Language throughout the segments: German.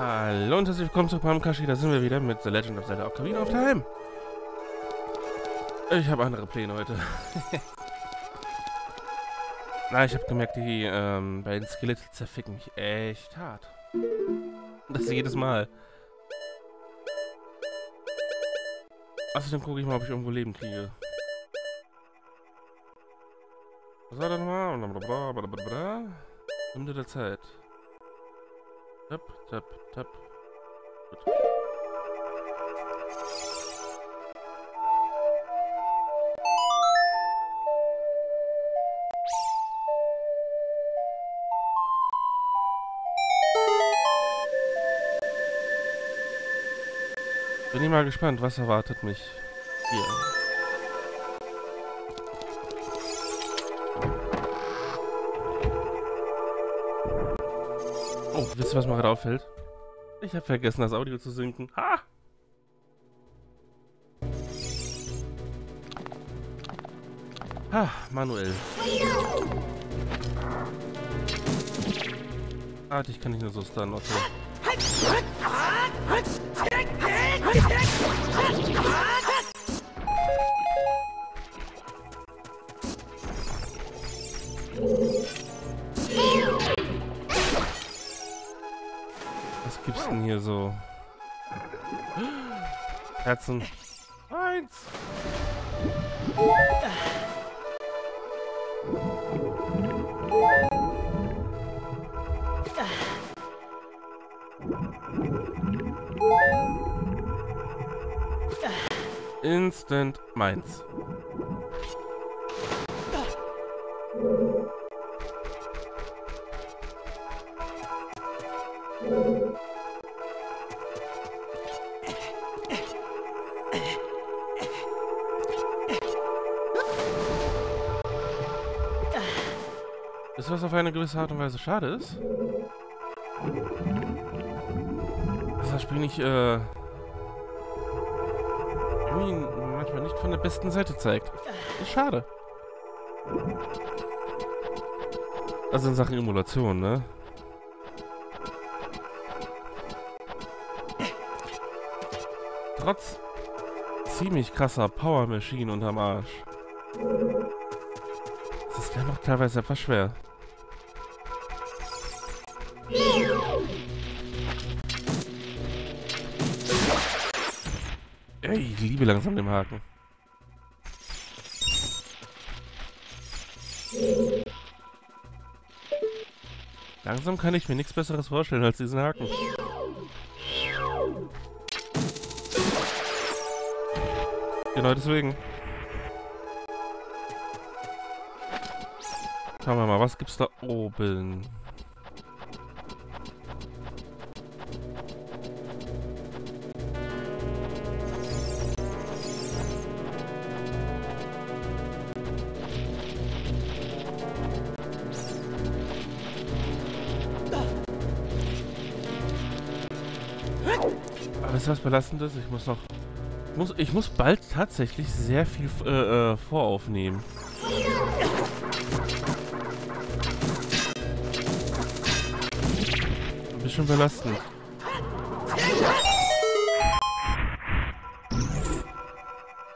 Hallo und herzlich willkommen zu Pamkashi, da sind wir wieder mit The Legend of Zelda Ocarina of Time. Ich habe andere Pläne heute. Na, ich habe gemerkt, die ähm, beiden Skelette zerficken mich echt hart. Das jedes Mal. Außerdem gucke ich mal, ob ich irgendwo Leben kriege. Was war das nochmal? Ende der Zeit. Tap, tap, tap. Gut. Bin ich mal gespannt, was erwartet mich hier. Oh, wisst ihr, was mir gerade auffällt? Ich habe vergessen, das Audio zu sinken. Ha! Ha, manuell. Ah, kann ich nur so stunnen, okay. Hier so? Herzen. Eins. Instant meins. Ist was auf eine gewisse Art und Weise schade ist? Dass das Spiel nicht, äh, manchmal nicht von der besten Seite zeigt. Ist schade. Also in Sachen Emulation, ne? Trotz ziemlich krasser Power Machine unterm Arsch. Das ist ja noch teilweise etwas schwer. Liebe langsam den Haken. Langsam kann ich mir nichts besseres vorstellen als diesen Haken. Genau deswegen. Schauen wir mal, was gibt's da oben? Ist was Belastendes? Ich muss noch... Ich muss, ich muss bald tatsächlich sehr viel äh, äh, voraufnehmen. Ein bisschen belastend.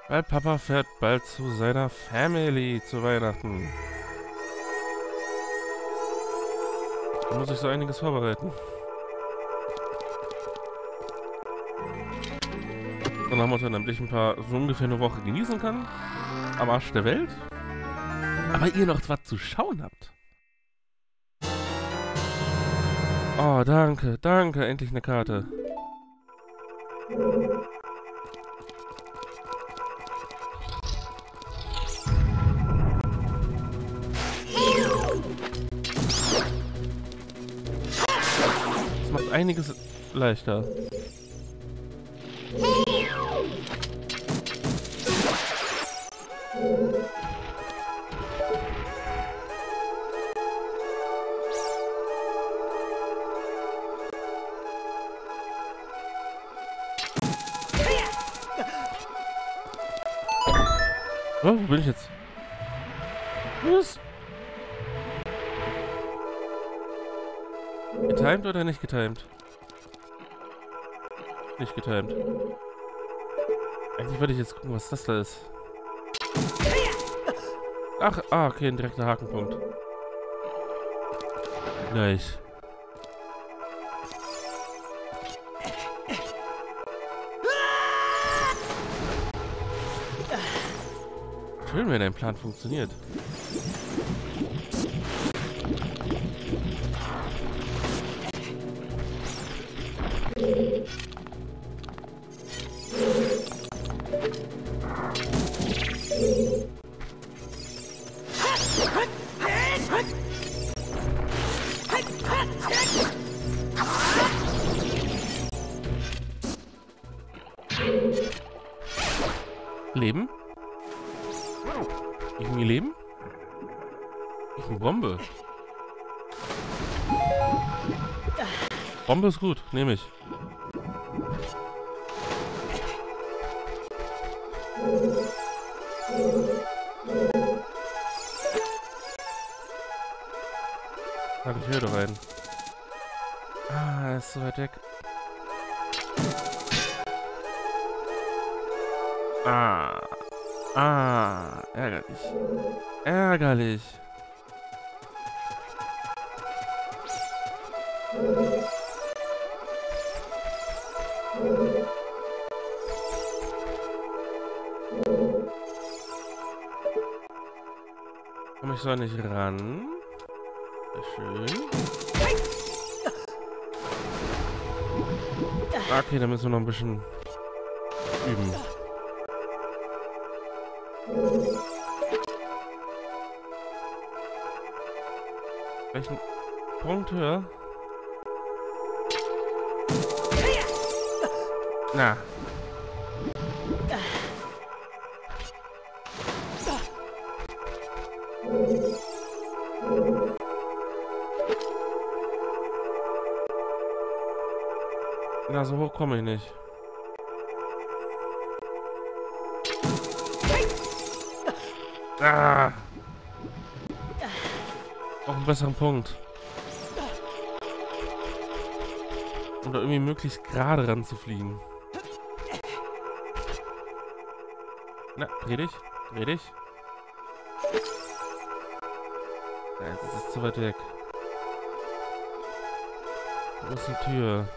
Weil Papa fährt bald zu seiner Family zu Weihnachten. Da muss ich so einiges vorbereiten. Nach Motto, damit ich ein paar, so ungefähr eine Woche genießen kann. Am Arsch der Welt. Aber ihr noch was zu schauen habt. Oh, danke, danke, endlich eine Karte. Das macht einiges leichter. Oder nicht getimed? nicht getimt. Eigentlich wollte ich jetzt gucken, was das da ist. Ach, ah, okay, ein direkter Hakenpunkt. Gleich. Schön, wenn dein Plan funktioniert. Bombe ist gut, nehme ich. Sag ich höre doch einen. Ah, er ist so weit weg. Ah. Ah, ärgerlich. Ärgerlich. Komm ich so nicht ran? Schön. Okay, dann müssen wir noch ein bisschen üben. Welchen Punkt höher? Na. Na, so hoch komme ich nicht. Ah. Auch einen besseren Punkt. Um da irgendwie möglichst gerade ranzufliegen. Na, dreh dich. Dreh dich. Ja, das ist zu weit weg. Wo ist die Tür?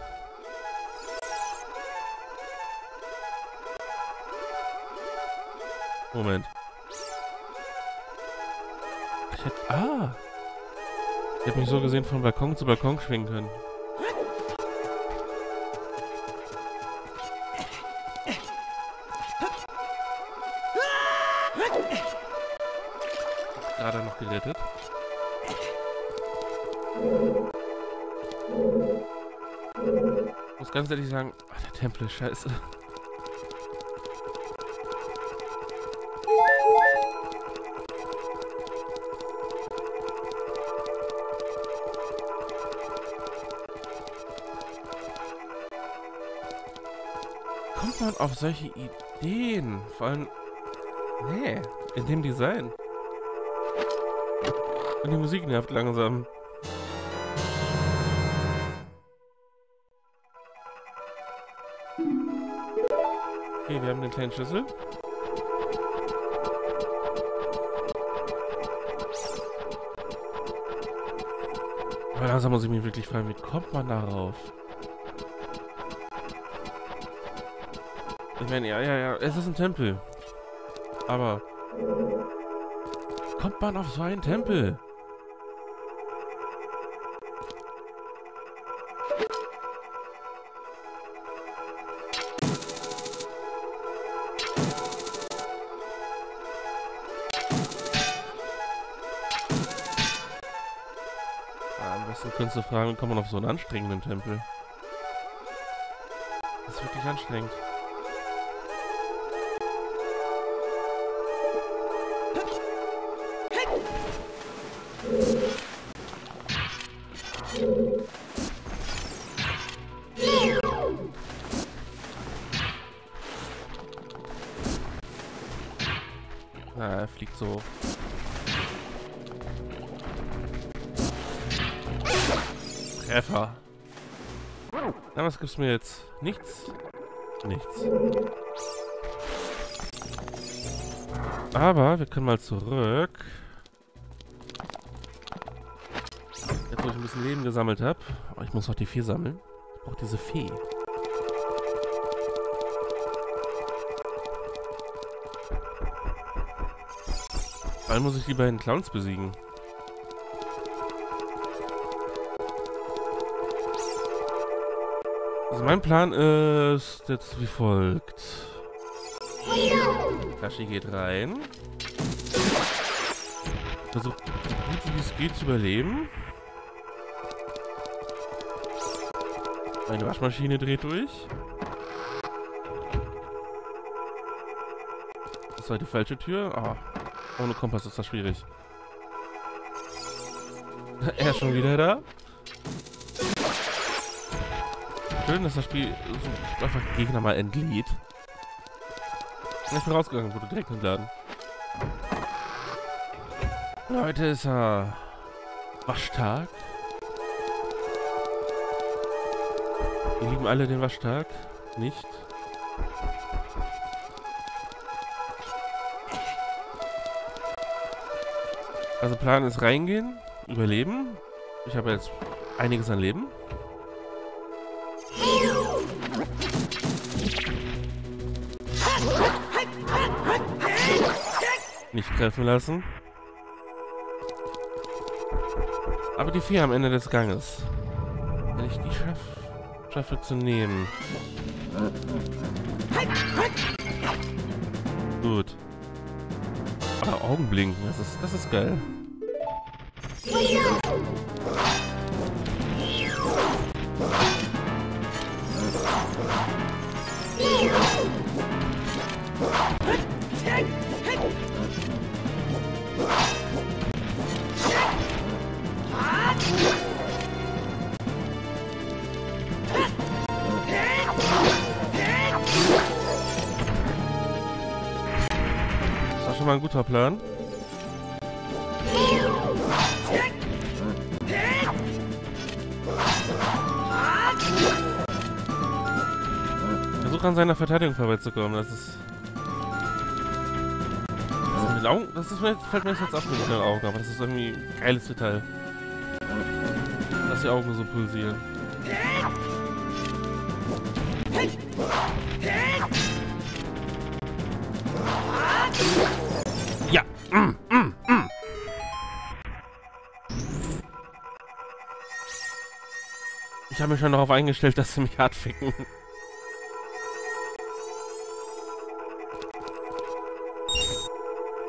Moment. Ich hätte... Ah! Ich hätte mich so gesehen von Balkon zu Balkon schwingen können. Gerade noch gerettet. Ich muss ganz ehrlich sagen, ach, der Tempel ist scheiße. Kommt auf solche Ideen? Vor allem, nee, in dem Design. Und die Musik nervt langsam. Okay, wir haben den kleinen Schlüssel. Aber langsam muss ich mich wirklich fragen, wie kommt man darauf? Ich meine, ja, ja, ja, es ist ein Tempel. Aber kommt man auf so einen Tempel? Besten könntest du fragen, wie kommt man auf so einen anstrengenden Tempel? Das ist wirklich anstrengend. Na, was gibt's mir jetzt? Nichts? Nichts. Aber wir können mal zurück. Jetzt, wo ich ein bisschen Leben gesammelt habe. Oh, ich muss noch die Fee sammeln. Ich brauche diese Fee. Dann muss ich die beiden Clowns besiegen. Also mein Plan ist jetzt wie folgt. Tashi geht rein. Versucht so gut wie es geht zu überleben. Meine Waschmaschine dreht durch. Das war die falsche Tür. Ah, ohne Kompass ist das schwierig. er ist schon wieder da. Schön, dass das Spiel so einfach Gegner mal entlädt. Ich bin rausgegangen, wurde direkt entladen. Heute ist er Waschtag. Wir lieben alle den Waschtag. Nicht? Also Plan ist reingehen, überleben. Ich habe jetzt einiges an Leben. Treffen lassen. Aber die vier am Ende des Ganges. Wenn ich die schaff, schaffe zu nehmen. Gut. Aber Augen blinken, das ist, das ist geil. Ein guter Plan. Versuche an seiner Verteidigung vorbeizukommen, das ist... Das, mit den Augen, das ist, fällt mir jetzt auf mit den Augen, aber das ist irgendwie ein geiles Detail. Dass die Augen so pulsieren. Ja. Habe mich schon darauf eingestellt, dass sie mich hart ficken.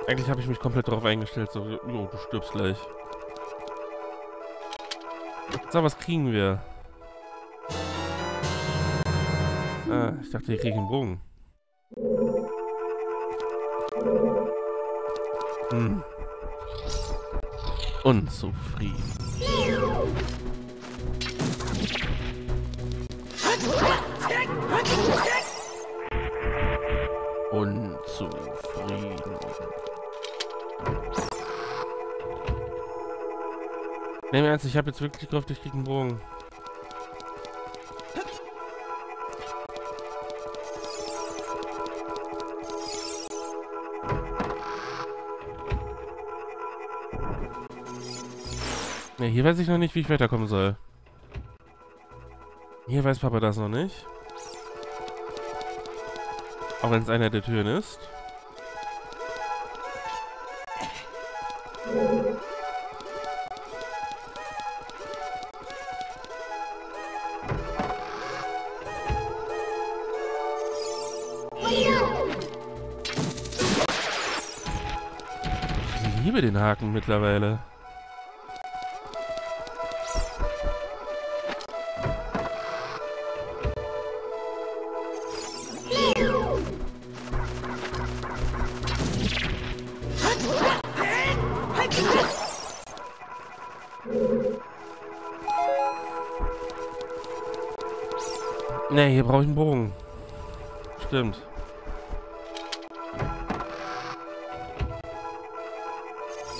Eigentlich habe ich mich komplett darauf eingestellt, so, jo, du stirbst gleich. So, was kriegen wir? Ah, ich dachte, ich kriege einen Bogen. Hm. Unzufrieden. Unzufrieden. Nehmen wir ernst, ich habe jetzt wirklich gehofft, ich kriege einen Bogen. Ne, hier weiß ich noch nicht, wie ich weiterkommen soll. Hier weiß Papa das noch nicht. Auch wenn es einer der Türen ist. Ich liebe den Haken mittlerweile. Brauche ich einen Bogen. Stimmt.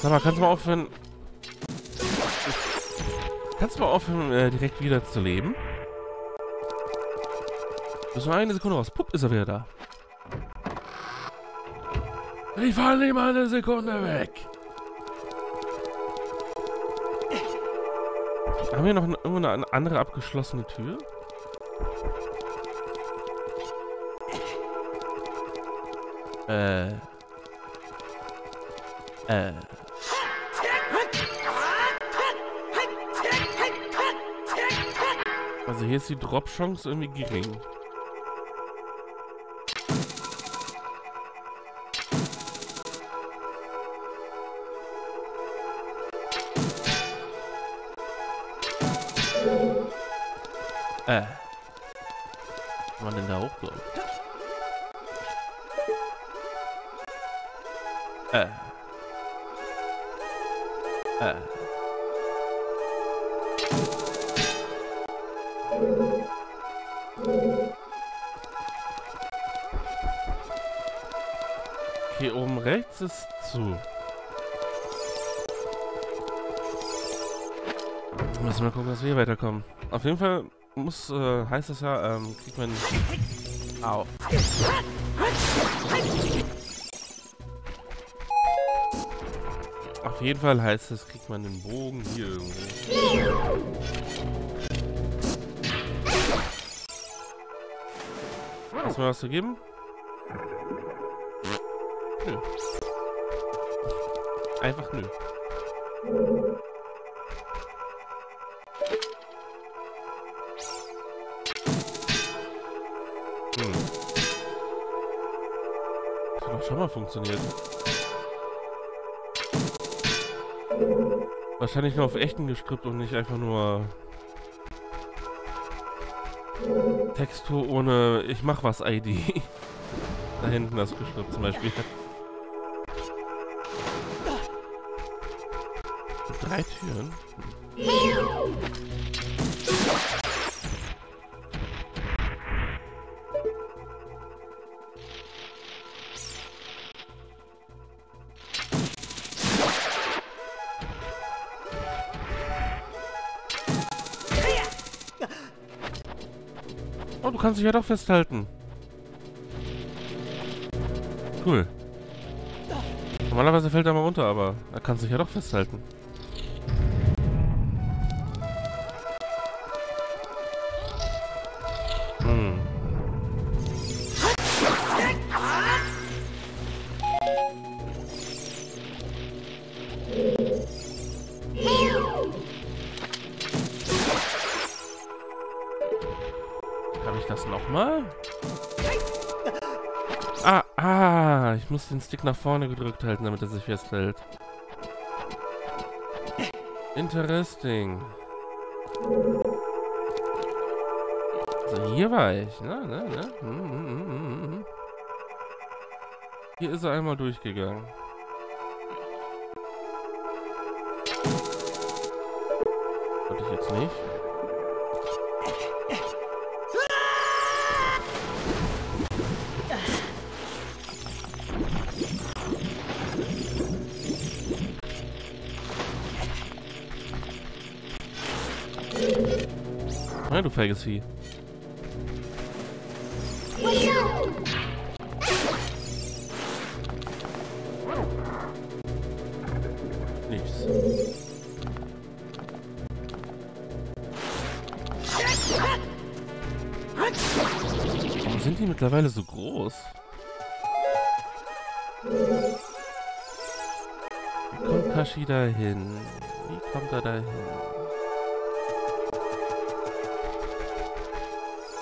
Sag mal, kannst du mal aufhören... Kannst du mal aufhören, äh, direkt wieder zu leben? Bis nur eine Sekunde raus. Pupp, ist er wieder da. Ich falle nicht mal eine Sekunde weg. Haben wir noch eine, irgendwo eine andere abgeschlossene Tür? Äh. Äh. Also hier ist die Drop-Chance irgendwie gering. Äh. Okay, oben rechts ist zu. Müssen wir gucken, dass wir hier weiterkommen. Auf jeden Fall muss, äh, heißt das ja, ähm, kriegt man... Au. Auf jeden Fall heißt es, kriegt man den Bogen hier irgendwo. Hast du mal was zu geben? Einfach nö. Hm. Das hat doch schon mal funktioniert. Wahrscheinlich nur auf echten Gestrippt und nicht einfach nur Textur ohne Ich mach was ID. da hinten das Gestrippt zum Beispiel. Drei Türen? Oh, du kannst dich ja doch festhalten. Cool. Normalerweise fällt er mal runter, aber er kann sich ja doch festhalten. Habe ich das nochmal? Ah, ah, ich muss den Stick nach vorne gedrückt halten, damit er sich festhält. Interesting. So, hier war ich. Hm, hm, hm. Hier ist er einmal durchgegangen. Wollte ich jetzt nicht. Feiges Vieh. Nichts. Warum sind die mittlerweile so groß? Wie kommt Kashi da? Wie kommt er da hin?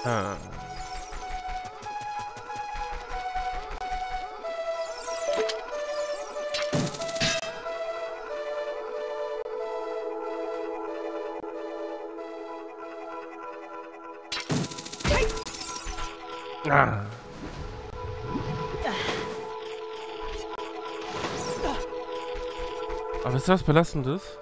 Ah. Aber ist das Belastendes?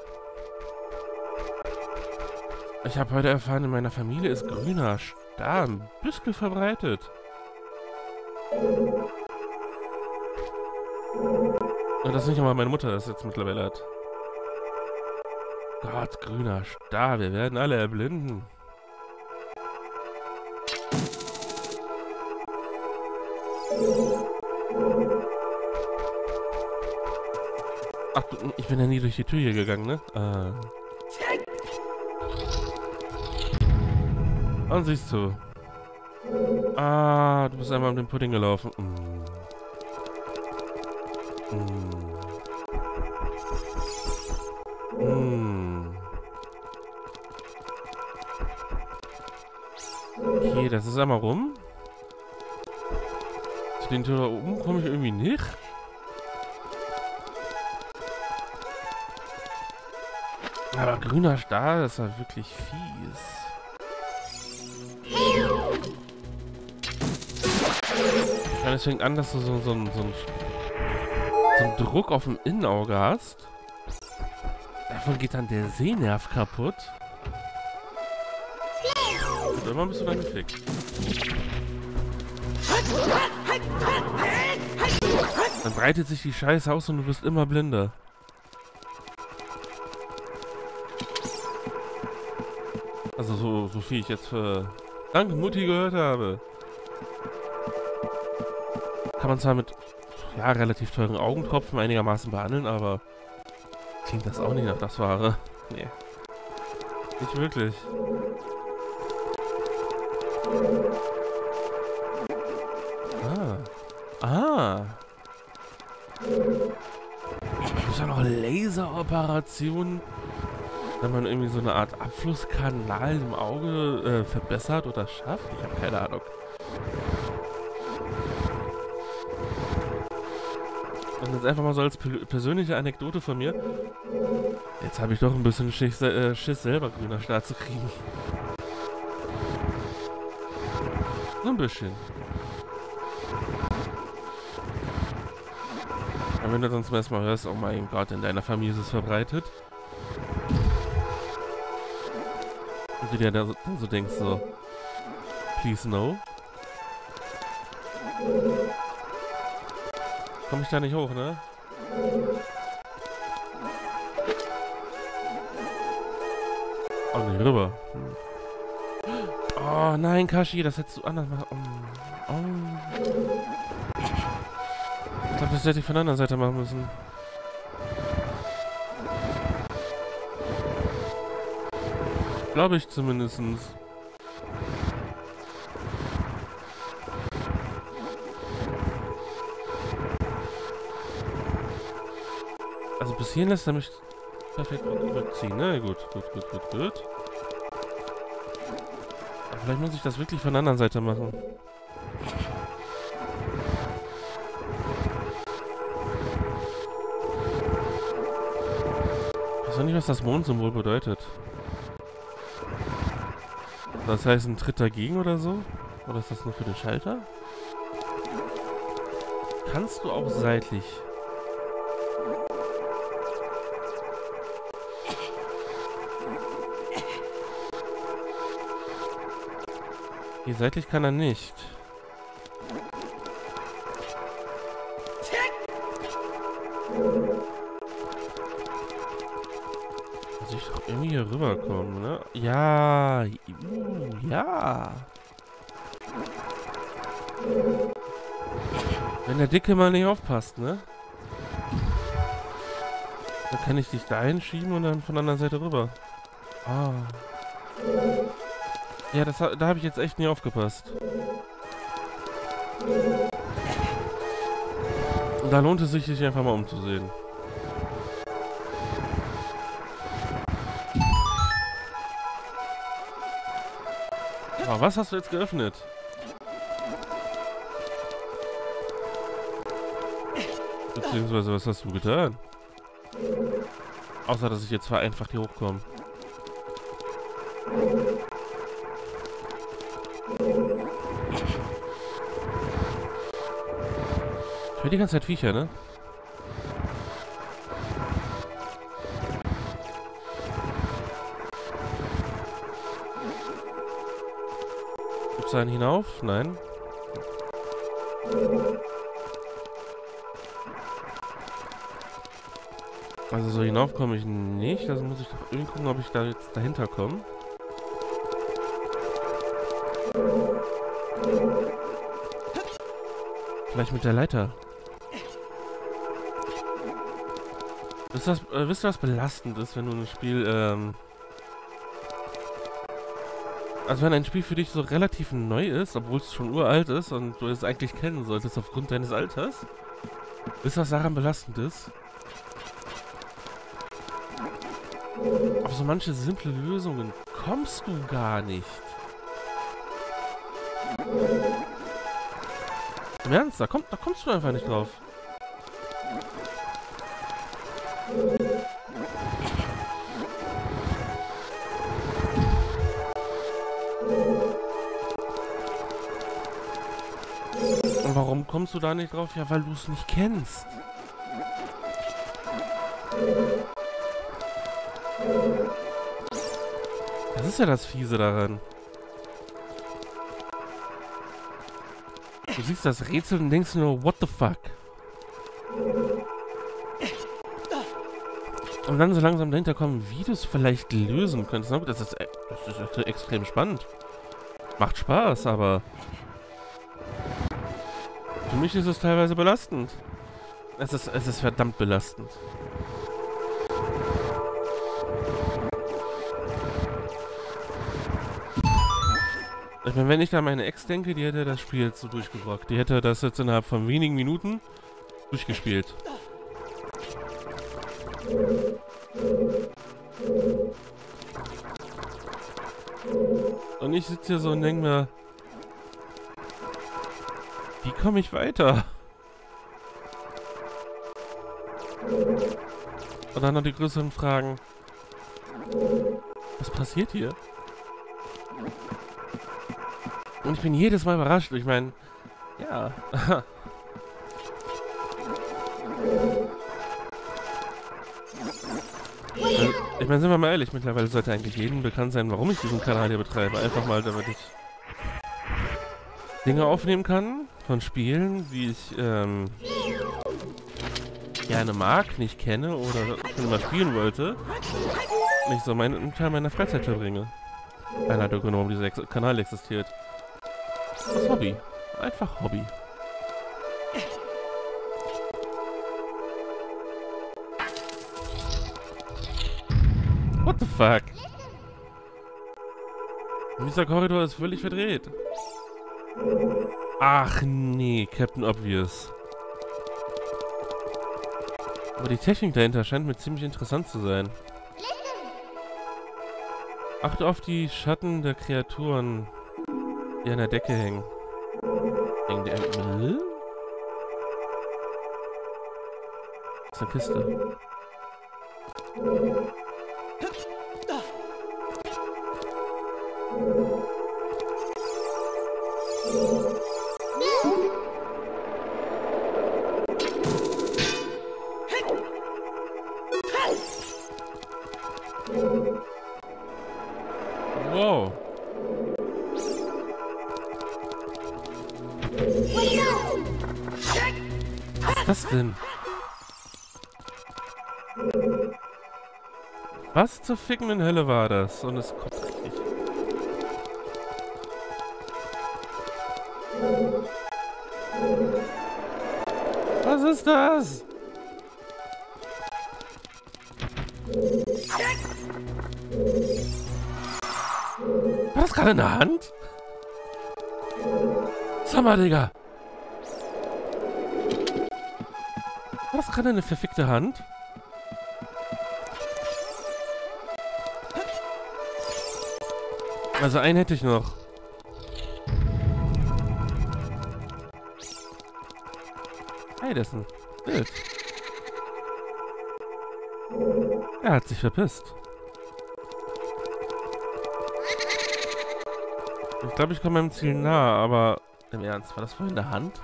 Ich habe heute erfahren, in meiner Familie ist grüner da, ein bisschen verbreitet. Und das ist nicht einmal meine Mutter, das jetzt mittlerweile hat. Gott, grüner Star, wir werden alle erblinden. Ach, ich bin ja nie durch die Tür hier gegangen, ne? Äh... Und siehst du. Ah, du bist einmal um den Pudding gelaufen. Mm. Mm. Mm. Okay, das ist einmal rum. Zu den Tür da oben komme ich irgendwie nicht. Aber grüner Stahl ist ja wirklich fies. Meine, es fängt an, dass du so, so, so, einen, so einen Druck auf dem Innenauge hast. Davon geht dann der Sehnerv kaputt. Und irgendwann bist du dann gefickt. Dann breitet sich die Scheiße aus und du wirst immer blinder. Also so, so viel ich jetzt für dank Mutti gehört habe. Kann man zwar mit ja, relativ teuren Augentropfen einigermaßen behandeln, aber klingt das auch nicht nach das Wahre. Nee. Nicht wirklich. Ah. Ah. Gibt es ja noch Laseroperationen? wenn man irgendwie so eine Art Abflusskanal im Auge äh, verbessert oder schafft. Ich habe keine Ahnung. Und jetzt einfach mal so als persönliche Anekdote von mir. Jetzt habe ich doch ein bisschen Schiss, äh, Schiss selber grüner Start zu kriegen. So ein bisschen. Aber wenn du sonst erstmal hörst, oh mein Gott, in deiner Familie ist es verbreitet. du dir dann so denkst, so, please no. Komm ich da nicht hoch, ne? Oh, nicht rüber. Hm. Oh nein, Kashi, das hättest du anders machen. Oh. oh. Ich glaube, das hätte ich von der anderen Seite machen müssen. Glaube ich zumindest. Hierhin lässt er mich perfekt rückziehen. Ne, gut, gut, gut, gut, gut. Aber vielleicht muss ich das wirklich von der anderen Seite machen. Ich weiß auch nicht, was das Mondsymbol bedeutet. Das heißt ein Tritt dagegen oder so? Oder ist das nur für den Schalter? Kannst du auch seitlich... Hier seitlich kann er nicht. irgendwie hier rüberkommen, ne? Ja, uh, ja. Wenn der Dicke mal nicht aufpasst, ne? Dann kann ich dich da hinschieben und dann von der anderen Seite rüber. Ah. Ja, das, da habe ich jetzt echt nie aufgepasst. Da lohnt es sich, sich einfach mal umzusehen. Oh, was hast du jetzt geöffnet? Beziehungsweise, was hast du getan? Außer, dass ich jetzt vereinfacht hier hochkomme. Die ganze Zeit Viecher, ne? es einen hinauf? Nein. Also so hinauf komme ich nicht. Also muss ich doch irgendwie gucken, ob ich da jetzt dahinter komme. Vielleicht mit der Leiter. Wisst ihr, was, äh, wisst ihr, was belastend ist, wenn du ein Spiel, ähm... Also wenn ein Spiel für dich so relativ neu ist, obwohl es schon uralt ist und du es eigentlich kennen solltest aufgrund deines Alters? Wisst ihr, was daran belastend ist? Auf so manche simple Lösungen kommst du gar nicht. Im Ernst, da, kommt, da kommst du einfach nicht drauf. Kommst du da nicht drauf? Ja, weil du es nicht kennst. Das ist ja das Fiese daran. Du siehst das Rätsel und denkst nur, what the fuck? Und dann so langsam dahinter kommen, wie du es vielleicht lösen könntest. Das ist, äh, das ist extrem spannend. Macht Spaß, aber... Für mich ist es teilweise belastend. Es ist, es ist verdammt belastend. Ich meine, wenn ich da meine Ex denke, die hätte das Spiel jetzt so durchgebrockt. Die hätte das jetzt innerhalb von wenigen Minuten durchgespielt. Und ich sitze hier so und denke mir, wie komme ich weiter? Und dann noch die größeren Fragen. Was passiert hier? Und ich bin jedes Mal überrascht. Ich meine, ja. ich meine, sind wir mal ehrlich, mittlerweile sollte eigentlich jedem bekannt sein, warum ich diesen Kanal hier betreibe. Einfach mal, damit ich Dinge aufnehmen kann von Spielen, die ich ähm, gerne mag, nicht kenne oder schon mal spielen wollte. Und ich so meinen Teil meiner Freizeit verbringe. Einer der Gründe, warum dieser Ex Kanal existiert. Das Hobby. Einfach Hobby. What the fuck? Dieser Korridor ist völlig verdreht. Ach nee, Captain Obvious. Aber die Technik dahinter scheint mir ziemlich interessant zu sein. Achte auf die Schatten der Kreaturen die an der Decke hängen. Hängen irgendwo... Das ist eine Kiste. Zur fickenden Hölle war das? Und es kommt richtig. Was ist das? War das gerade in der Hand? Sag mal, Digga. War das gerade eine verfickte Hand? Also einen hätte ich noch. Hey, das ist ein Bild. Er hat sich verpisst. Ich glaube, ich komme meinem Ziel nah, aber im Ernst, war das vorhin in der Hand?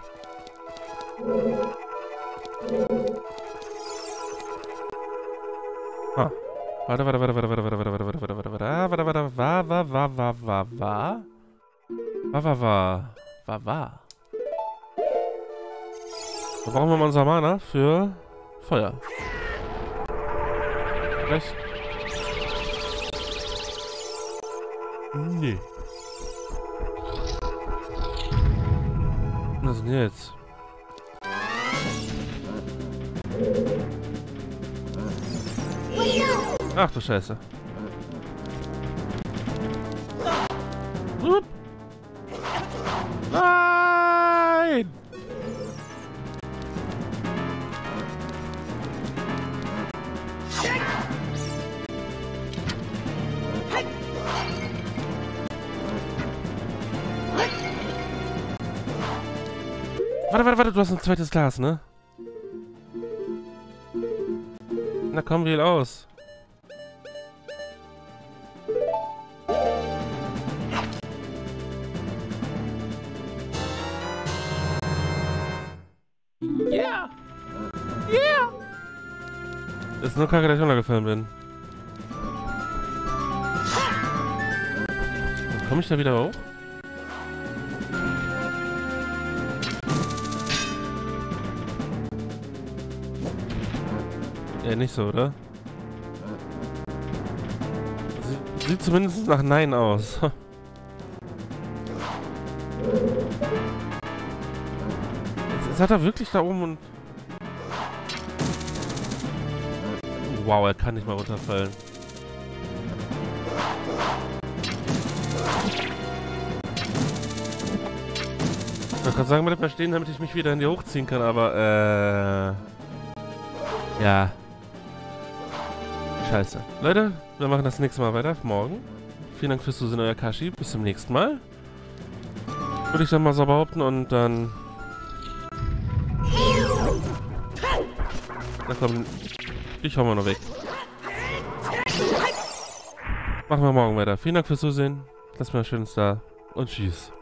Warte, warte, warte, warte, warte, warte, warte, warte, warte, warte, warte, warte, warte, wa, wa, wa, wa, wa, wa, wa, wa, wa, wa, wa. Da brauchen wir mal unser Mana für Feuer. Vielleicht. Nee. Was denn jetzt? Ach du Scheiße. Nein! Warte, warte, warte, du hast ein zweites Glas, ne? Na komm, wähl aus. Nur kacke, dass ich runtergefallen bin. Komme ich da wieder hoch? Ja, nicht so, oder? Sieht, sieht zumindest nach Nein aus. Jetzt, jetzt hat er wirklich da oben und... Wow, er kann nicht mal runterfallen. Ich kann sagen, bleib mal stehen, damit ich mich wieder in die hochziehen kann, aber äh... Ja. Scheiße. Leute, wir machen das nächste Mal weiter. Morgen. Vielen Dank fürs Zusehen, euer Kashi. Bis zum nächsten Mal. Würde ich dann mal so behaupten und dann... Na komm, ich hau mal noch weg. Machen wir morgen weiter. Vielen Dank fürs Zusehen. Lasst mir ein schönes da und tschüss.